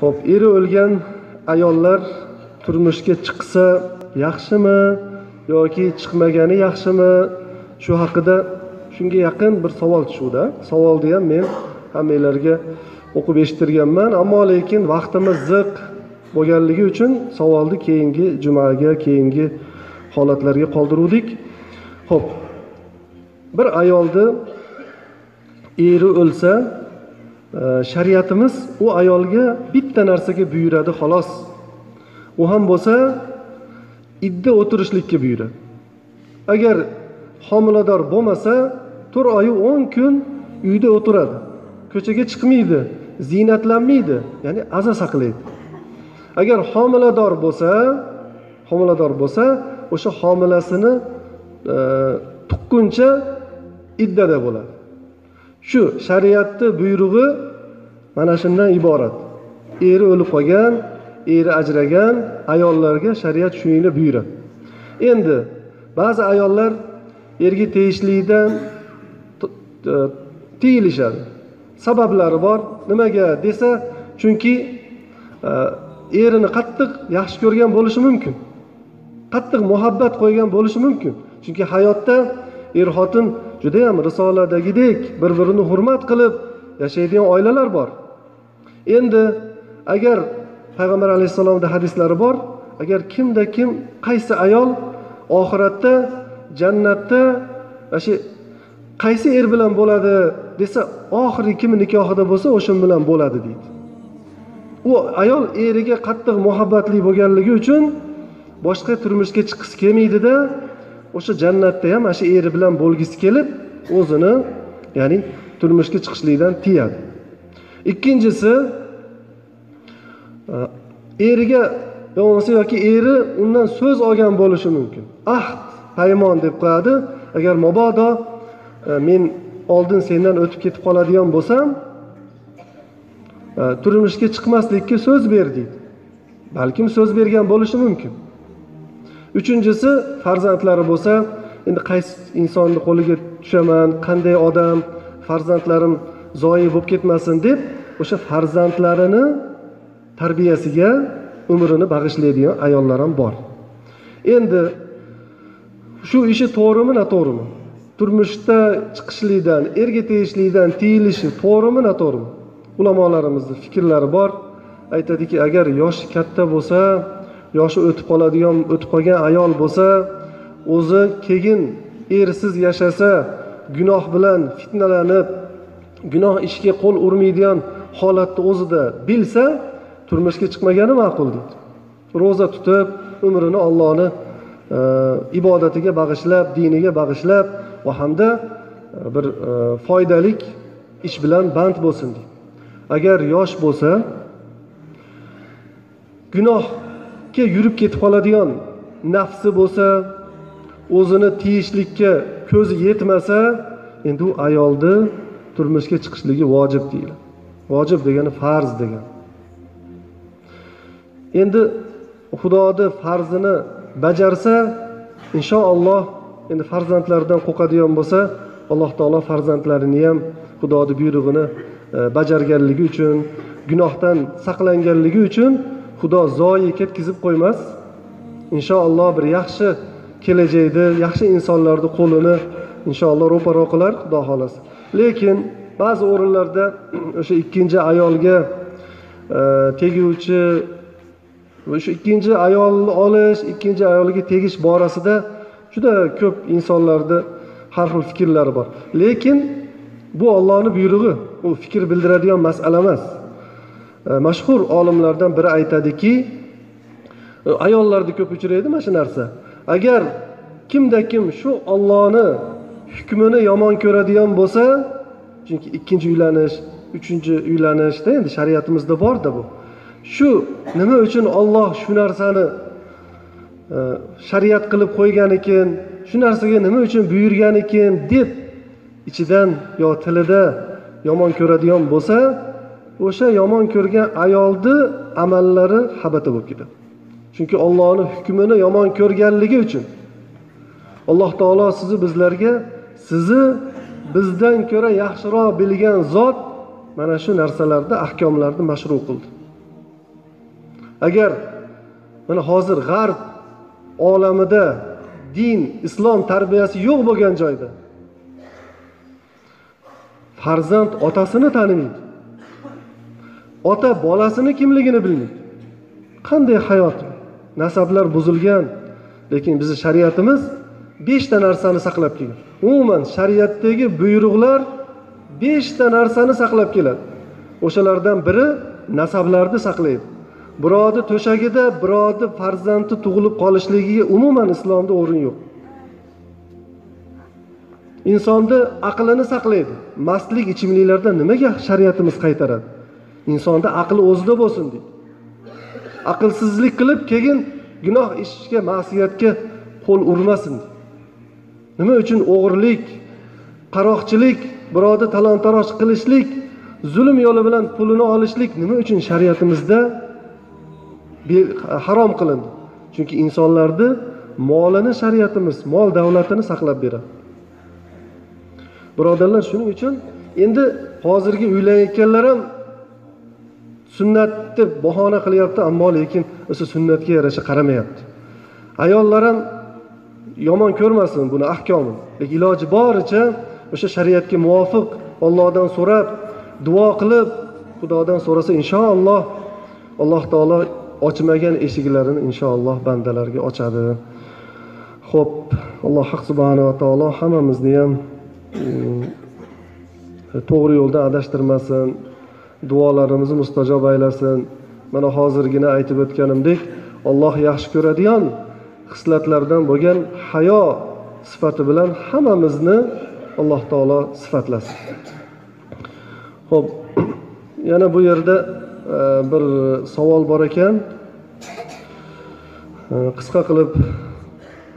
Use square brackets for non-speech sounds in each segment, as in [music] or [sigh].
ho'p eri o'lgan ayollar turmushga chiqsa yaxshimi yoki chiqmagani yaxshimi? Shu haqida shunga yaqin bir savol tushuvdi savolni ham men hammanglarga o'qib eshittirganman ammo lekin vaqtimiz ziq bo'lganligi uchun savolni keyingi jumaga keyingi holatlarga qoldiruvdik. Ho'p bir ayolni eri o'lsa shariatimiz u ayolga bitta narsaga buyuradi xolos. U ham bo'lsa idda o'tirishlikka buyuradi. Agar homilador bo'lmasa to'rt oyu o'n kun uyda o'tiradi. Ko'chaga chiqmaydi ziynatlanmaydi ya'ni aza saqlaydi. Agar homilador bo'lsa homilador bo'lsa o'sha homilasini e, tuqquncha iddada bo'ladi. Shu shariatni buyrug'i mana shundan iborat. Eri o'lib qolgan eri ajragan ayollarga shariat shuningni buyuradi. Endi ba'zi ayollar erga tegishlikdan tiyilishadi. Sabablari bor. Nimaga desa chunki e, erini qattiq yaxshi ko'rgan bo'lishi mumkin. Qattiq muhabbat qo'ygan bo'lishi mumkin. Chunki hayotda er xotin judayam risoladagidek bir birini hurmat qilib yashaydigan oilalar bor. Endi agar payg'ambar alayhissalomni hadislari bor agar kimda kim qaysi ayol oxiratda jannatda mana shu qaysi er bilan bo'ladi desa oxirgi kimi nikohida bo'lsa o'sha bilan bo'ladi deydi. U ayol eriga qattiq muhabbatli bo'lganligi uchun boshqa turmushga chiqqisi kelmaydida o'sha jannatda ham ana shu eri bilan bo'lgisi kelib o'zini ya'ni turmushga chiqishlikdan tiyadi. Ikkinchisi e, eriga eriga bo'lmasa yoki eri undan so'z olgan bo'lishi mumkin. Ahd paymon deb qo'yadi. Agar mabodo e, men oldin sendan o'tib ketib qoladigan bo'lsam e, turmushga chiqmaslikka so'z ber deydi. Balkim so'z bergan bo'lishi mumkin. Uchinchisi farzandlari bo'lsa endi qaysi insonni qo'liga tushaman qanday odam farzandlarim zoyi bo'lib ketmasin deb o'sha farzandlarini tarbiyasiga umrini bag'ishlaydigan ayollar ham bor. Endi shu ishi to'g'rimi noto'g'rimi? Turmushda chiqishlikdan erga tegishlikdan tiyilishi to'g'rimi noto'g'rimi? Ulamolarimizni fikrlari bor. Aytadiki agar yoshi katta bo'lsa yoshi o'tib qoladigan o'tib qolgan ayol bo'lsa o'zi keyin ersiz yashasa gunoh bilan fitnalanib gunoh ishga qo'l urmaydigan holatni o'zida bilsa turmushga chiqmagani ma'qul deydi ro'za tutib umrini ollohni e, ibodatiga bag'ishlab diniga bag'ishlab va hamda e, bir e, foydalik ish bilan band bo'lsin deydi agar yosh bo'lsa gunoh gunohga yurib ketib qoladigan nafsi bo'lsa o'zini tiyishlikka ko'zi yetmasa endi u ayolni turmushga chiqishligi vojib deyiladi. Vojib degani farz degan. Endi xudoni farzini bajarsa inshaalloh endi farzandlaridan qo'rqadigan bo'lsa alloh taolo farzandlarini ham xudoni buyrug'ini e, bajarganligi uchun gunohdan saqlanganligi uchun xudo zoyi ketkazib qo'ymas. Inshaalloh bir yaxshi kelajakni yaxshi insonlarni qo'lini inshaalloh ro'paro qilar xudo xohlasa. Lekin ba'zi o'rinlarda [clears throat] o'sha ikkinchi ayolga e, teguvchi o'sha ikkinchi ayolni olish ikkinchi ayolga tegish borasida juda ko'p insonlarni har xil fikrlari bor. Lekin bu ollohni buyrug'i. U fikr bildiradigan masala emas. E, mashhur olimlardan biri aytadiki e, ayollarda ko'p uchraydi mana shu narsa. Agar kimda kim shu ollohni hukmini yomon ko'radigan bo'lsa chunki ikkinchi uylanish uchinchi uylanishda endi shariatimizda borda bu. Shu nima uchun olloh shu narsani e, shariat qilib qo'ygan ekan shu narsaga nima uchun buyurgan ekan? deb ichidan yo tilida yomon ko'radigan bo'lsa o'sha yomon ko'rgan ayolni amallari habata bo'lib ketadi. Chunki ollohni hukmini yomon ko'rganligi uchun alloh taolo sizni bizlarga sizni bizdan ko'ra yaxshiroq bilgan zot mana shu narsalarda ahkomlarni mashru qildi. Agar mana hozir g'arb olamida din islom tarbiyasi yo'q bo'lgan joyda farzand otasini tanimaydi. Ota bolasini kimligini bilmaydi. Qanday hayot nasablar buzilgan lekin bizni shariatimiz beshta narsani saqlab kelgan. Umuman shariatdagi buyruqlar beshta narsani saqlab keladi. O'shalardan biri nasablarni saqlaydi. Birovni to'shagida birovni farzandi tug'ilib qolishligiga umuman islomda o'rin yo'q. Insonni aqlini saqlaydi. Mastlik ichimliklardan nimaga shariatimiz qaytaradi? Insonni aqli o'zida bo'lsin deydi aqlsizlik qilib keyin gunoh ishga ma'siyatga qo'l urmasin. Nima uchun o'g'irlik qaroqchilik birovni talon taroj qilishlik zulm yo'li bilan pulini olishlik nima uchun shariatimizda harom qilindi? Chunki insonlarni molini shariatimiz mol davlatini saqlab beradi. Birodarlar shuning uchun endi hozirgi uylanayotganlar ham sunnat deb bahona qilyapti ammo lekin o'sha sunnatga yarasha qaramayapti. Ayollar ham yomon ko'rmasin buni ahkomini lekin iloji boricha o'sha shariatga muvofiq ollohdan so'rab duo qilib xudodan so'rasa inshaalloh alloh taolo ochmagan eshiklarini inshaalloh bandalarga ochadi. Ho'p alloh haq subhanava taolo hammamizni ham mm, to'g'ri yo'ldan adashtirmasin. Duolarimizni mustajob aylasin. Mana hozirgina aytib o'tganimdek olloh yaxshi ko'radigan xislatlardan bo'lgan hayo sifati bilan hammamizni alloh taolo sifatlasin. Ho'p yana bu yerda e, bir savol bor ekan. E, qisqa qilib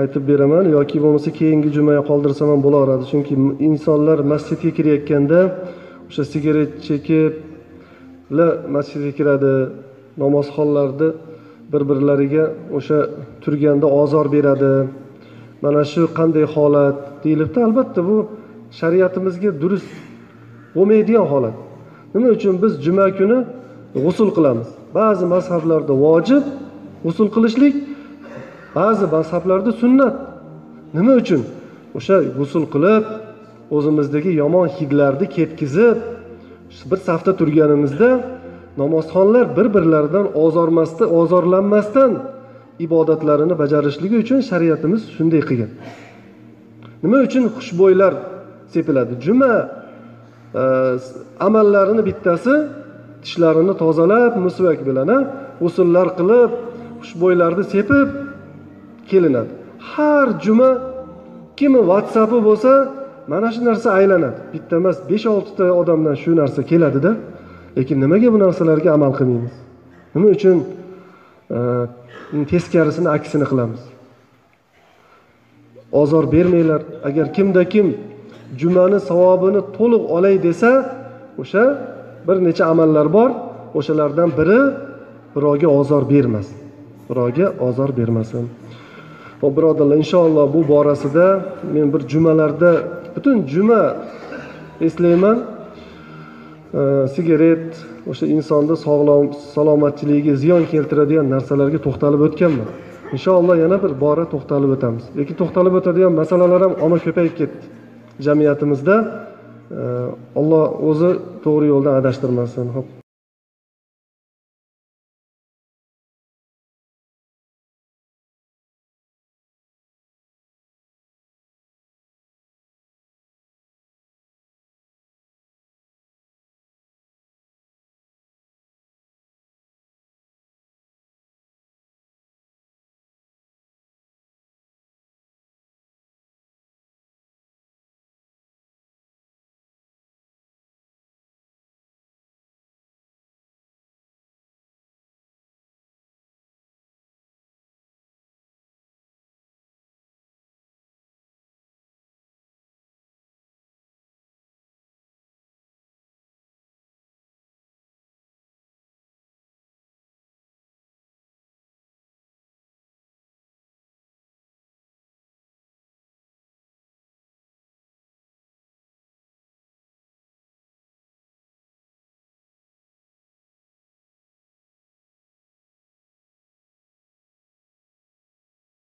aytib beraman yoki bo'lmasa keyingi jumaga qoldirsam ham bo'laveradi. Chunki insonlar masjidga kirayotganda o'sha sigaret chekib masjidga kiradi namozxonlarni bir birlariga o'sha turganda ozor beradi. Mana shu qanday holat deyilibdi. Albatta bu shariatimizga durust bo'lmaydigan holat. Nima uchun biz juma kuni g'usul qilamiz? Ba'zi mazhablarda vojib g'usul qilishlik ba'zi mazhablarda sunnat. Nima uchun? O'sha g'usul qilib o'zimizdagi yomon hidlarni ketkizib bir safda turganimizda namozxonlar bir birlaridan ozormasdan ozorlanmasdan ibodatlarini bajarishligi uchun shariatimiz shunday qilgan. Nima uchun xushbo'ylar sepiladi? Juma e, amallarini bittasi tishlarini tozalab musvak bilan g'usullar qilib xushbo'ylarni sepib kelinadi. Har juma kimni whatsappi bo'lsa mana shu narsa aylanadi. Bitta emas besh oltita odamdan shu narsa keladida. Lekin nimaga bu narsalarga amal qilmaymiz? Nima uchun e, teskarisini aksini qilamiz? Ozor bermanglar. Agar kimda kim jumani savobini to'liq olay desa o'sha bir necha amallar bor. O'shalardan biri birovga ozor bermasin. Birovga ozor bermasin. Ho'p birodarlar inshaalloh bu borasida men bir jumalarda butun juma eslayman. Sigaret o'sha insonni sog'lom salomatchiligiga ziyon keltiradigan narsalarga to'xtalib o'tganman. Inshaalloh yana bir bora to'xtalib o'tamiz. Lekin to'xtalib o'tadigan masalalar ham ona ko'payib ketdi jamiyatimizda. Alloh o'zi to'g'ri yo'ldan adashtirmasin. Ho'p